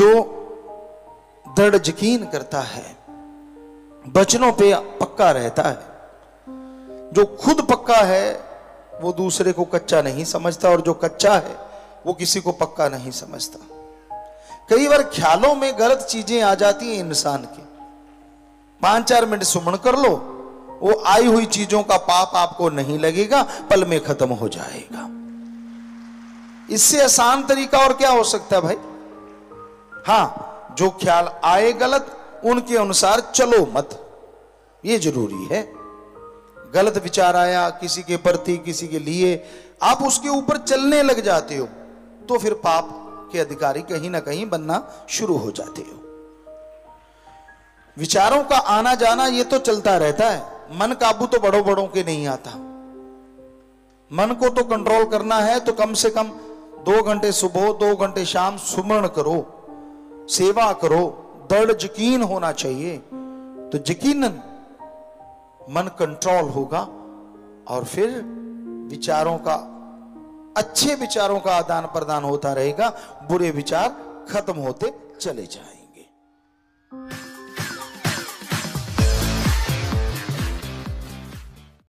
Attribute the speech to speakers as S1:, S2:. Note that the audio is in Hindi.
S1: जो दृढ़ यकीन करता है, वचनों पे पक्का रहता है। जो खुद पक्का है, वो दूसरे को कच्चा नहीं समझता और जो कच्चा है, वो किसी को पक्का नहीं समझता। कई बार ख्यालों में गलत चीज़ें आ जाती हैं इंसान की। पाँच चार मिनट सुमन कर लो, वो आई हुई चीज़ों का पाप आपको नहीं लगेगा, पल में खत्म हो जाएगा। इससे आसान तरीका और क्या हो सकता है भाई? हाँ, जो ख्याल आए गलत, उनके अनुसार चलो मत। ये ज़रूरी है। गलत विचार आया, किसी के प्रति, किसी के लिए, आप उसके ऊपर चलने लग जाते हो तो फिर पाप के अधिकारी कहीं ना कहीं बनना शुरू हो जाते हो। विचारों का आना जाना ये तो चलता रहता है। मन काबू तो बड़ों बड़ों के नहीं आता। मन को तो कंट्रोल करना है तो कम से कम दो घंटे सुबह, दो घंटे शाम सुमरण करो। सेवा करो, दृढ़ यकीन होना चाहिए तो यकीनन मन कंट्रोल होगा और फिर विचारों का, अच्छे विचारों का आदान प्रदान होता रहेगा, बुरे विचार खत्म होते चले जाएँगे।